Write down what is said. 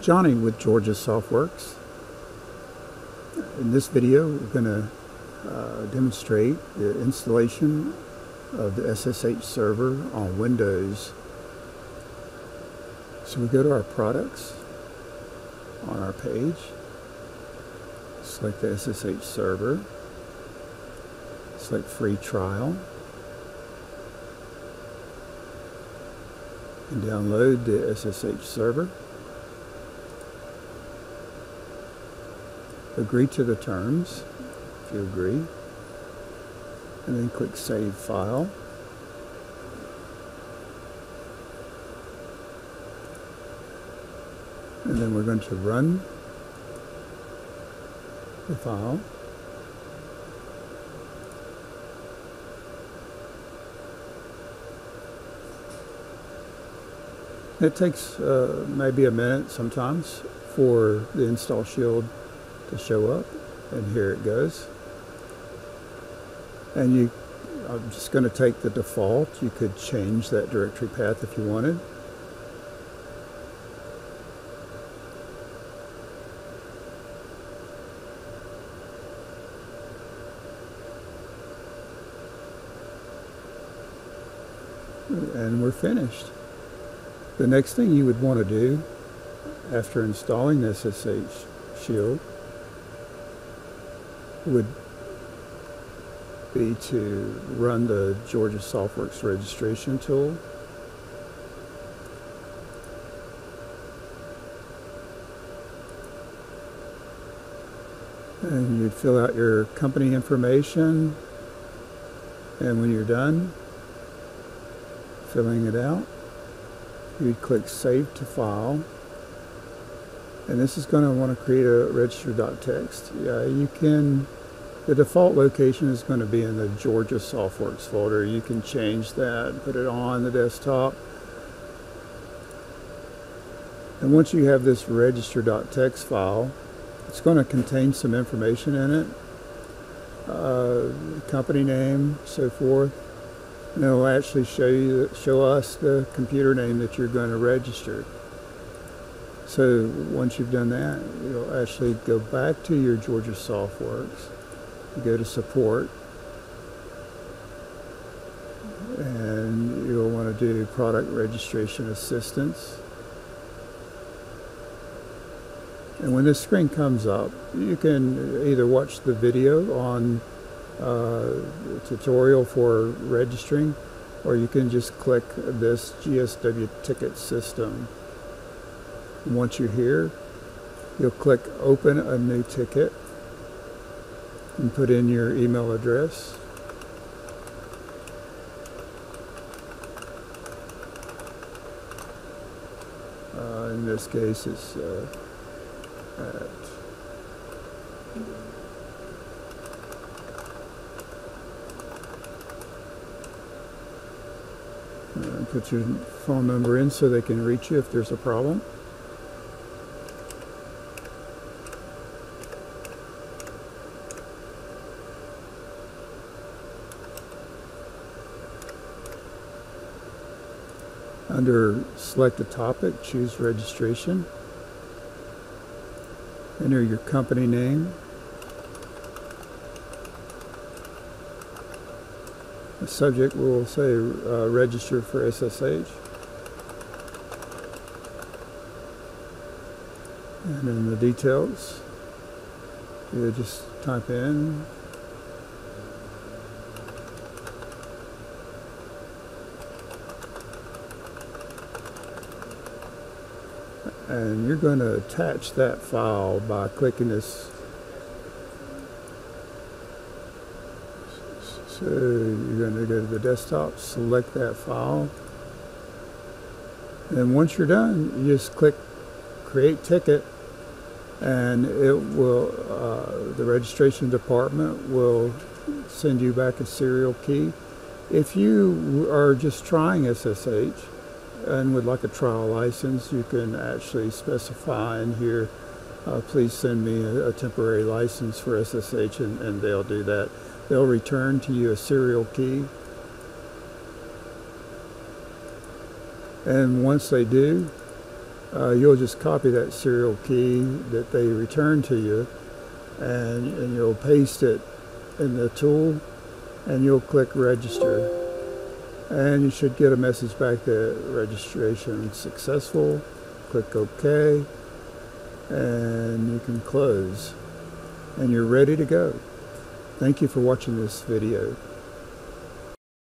Johnny with Georgia Softworks. In this video, we're going to uh, demonstrate the installation of the SSH server on Windows. So we go to our products on our page, select the SSH server, select free trial, and download the SSH server. Agree to the terms if you agree. And then click Save File. And then we're going to run the file. It takes uh, maybe a minute sometimes for the InstallShield to show up and here it goes. And you I'm just going to take the default. You could change that directory path if you wanted. And we're finished. The next thing you would want to do after installing the SSH shield would be to run the Georgia Softworks registration tool. And you'd fill out your company information and when you're done filling it out, you'd click Save to File and this is going to want to create a register.txt. You can, the default location is going to be in the Georgia Softworks folder. You can change that, put it on the desktop. And once you have this register.txt file, it's going to contain some information in it, uh, company name, so forth. And it'll actually show you, show us the computer name that you're going to register. So once you've done that, you'll actually go back to your Georgia Softworks, go to support, and you'll want to do product registration assistance. And when this screen comes up, you can either watch the video on uh, tutorial for registering, or you can just click this GSW ticket system once you're here, you'll click open a new ticket and put in your email address. Uh, in this case, it's uh, at uh, put your phone number in so they can reach you if there's a problem. Under select a topic, choose registration. Enter your company name. The subject will say uh, register for SSH. And then the details, you just type in and you're going to attach that file by clicking this. So you're going to go to the desktop select that file. And once you're done you just click create ticket and it will uh, the registration department will send you back a serial key. If you are just trying SSH and would like a trial license, you can actually specify in here, uh, please send me a, a, temporary license for SSH and, and they'll do that. They'll return to you a serial key. And once they do, uh, you'll just copy that serial key that they return to you and, and you'll paste it in the tool and you'll click register and you should get a message back that registration successful. Click OK. And you can close. And you're ready to go. Thank you for watching this video